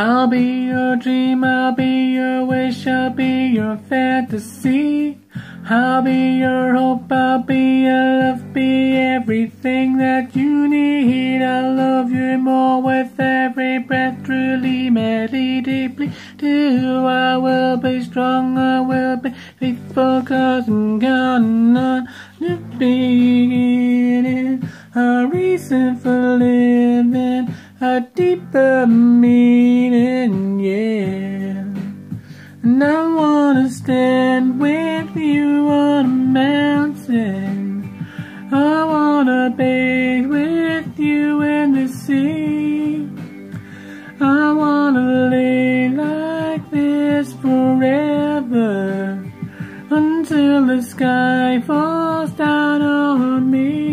I'll be your dream, I'll be your wish, I'll be your fantasy. I'll be your hope, I'll be your love, be everything that you need. I love you more with every breath, truly, madly, deeply. Do I will be strong, I will be faithful, cause I'm gonna beginning. A reason for living, a deeper meaning, yeah. And I wanna stand with you on a mountain. I wanna bathe with you in the sea. I wanna lay like this forever until the sky falls down on me.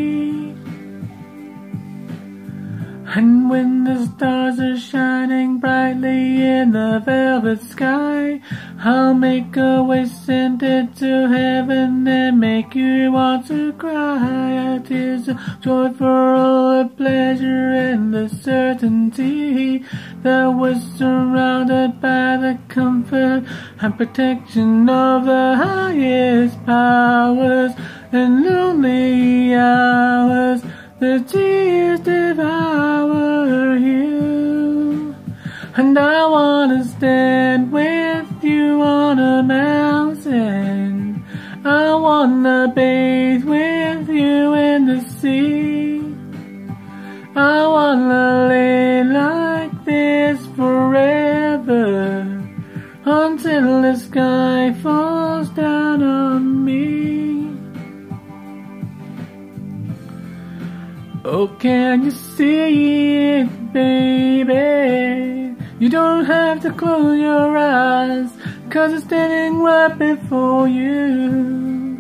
And when the stars are shining brightly in the velvet sky, I'll make a wish send it to heaven and make you want to cry. Tears of joy for all the pleasure and the certainty that we're surrounded by the comfort and protection of the highest powers and lonely hours. The tears and I wanna stand with you on a mountain. I wanna bathe with you in the sea. I wanna lay like this forever until the sky falls down on me. Oh, can you see it, baby? You don't have to close your eyes, cause it's standing right before you.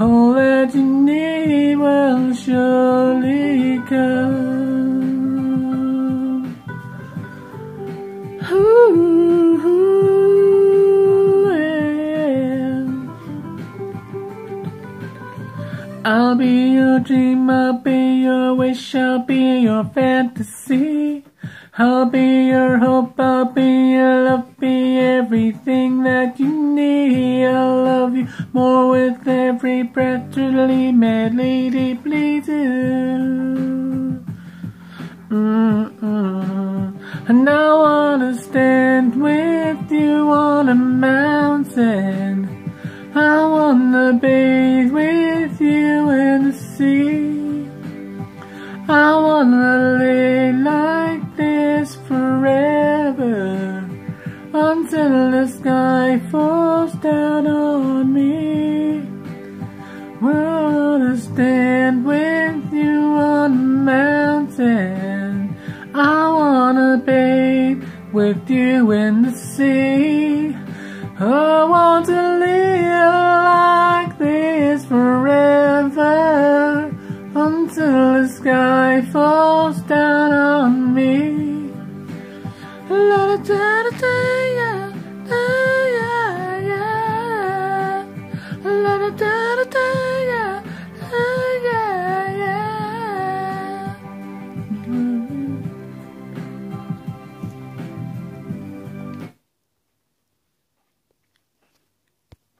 Oh, All that you need will surely come. Ooh, yeah. I'll be your dream, I'll be your wish, I'll be your fantasy. I'll be your hope, I'll be your love, be everything that you need. I'll love you more with every breath, truly, madly, deeply too. Mm-mm. And I wanna stand with you on a mountain. I wanna bathe with you in the sea. I wanna lay sky falls down on me. Wanna stand with you on a mountain. I wanna bathe with you in the sea. I want to live like this forever until the sky falls.